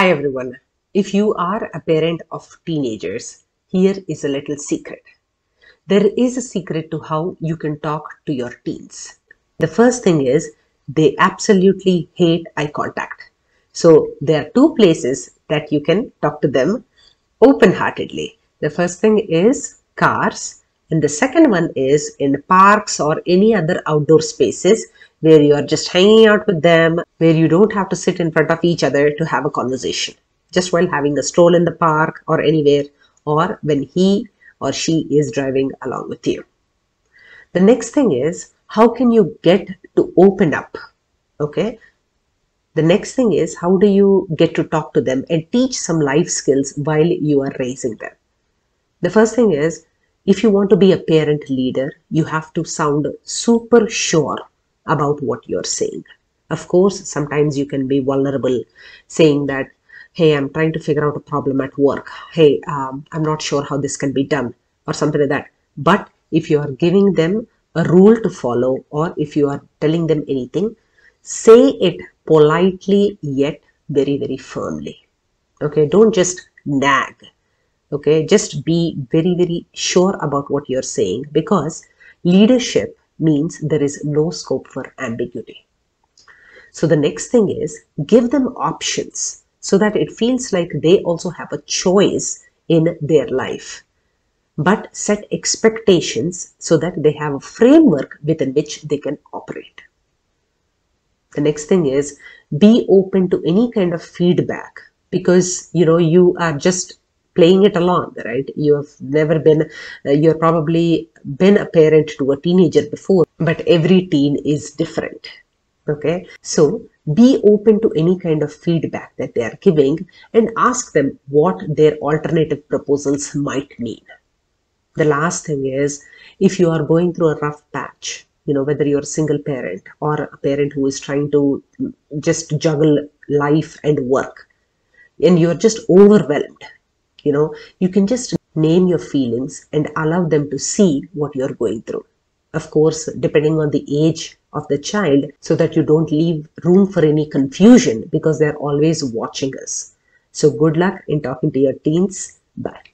Hi everyone. If you are a parent of teenagers, here is a little secret. There is a secret to how you can talk to your teens. The first thing is they absolutely hate eye contact. So there are two places that you can talk to them open heartedly. The first thing is cars, and the second one is in parks or any other outdoor spaces where you are just hanging out with them, where you don't have to sit in front of each other to have a conversation. Just while having a stroll in the park or anywhere, or when he or she is driving along with you. The next thing is how can you get to open up? Okay. The next thing is how do you get to talk to them and teach some life skills while you are raising them? The first thing is if you want to be a parent leader, you have to sound super sure about what you're saying. Of course, sometimes you can be vulnerable saying that, hey, I'm trying to figure out a problem at work. Hey, um, I'm not sure how this can be done or something like that. But if you are giving them a rule to follow or if you are telling them anything, say it politely yet very, very firmly. Okay, don't just nag. Okay, just be very, very sure about what you're saying because leadership means there is no scope for ambiguity. So the next thing is give them options so that it feels like they also have a choice in their life. But set expectations so that they have a framework within which they can operate. The next thing is be open to any kind of feedback because you know you are just playing it along right? You have never been uh, you're probably been a parent to a teenager before but every teen is different okay? So be open to any kind of feedback that they are giving and ask them what their alternative proposals might mean. The last thing is if you are going through a rough patch you know whether you're a single parent or a parent who is trying to just juggle life and work and you're just overwhelmed you know you can just name your feelings and allow them to see what you're going through. Of course depending on the age of the child so that you don't leave room for any confusion because they're always watching us. So good luck in talking to your teens. Bye